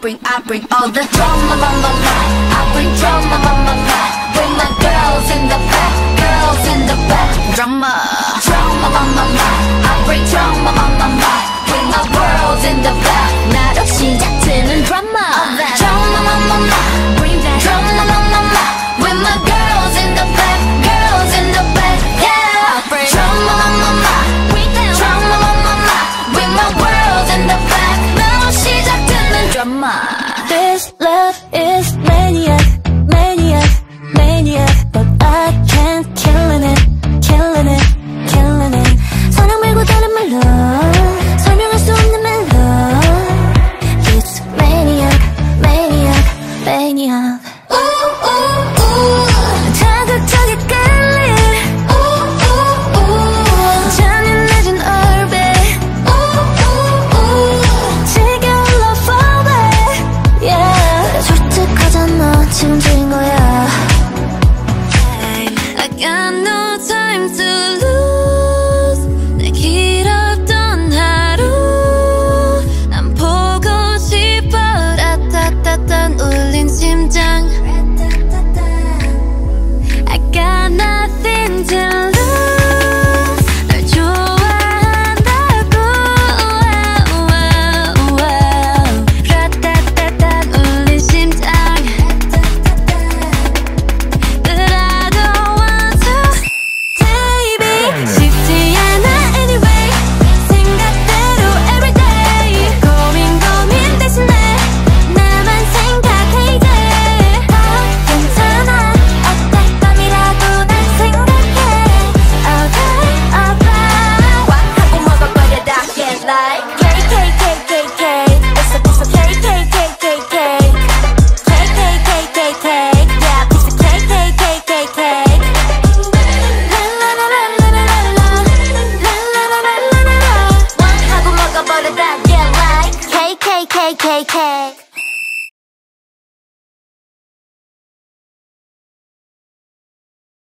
bring, I bring all the drama on my line. I bring drama on my line. Bring my girls in love is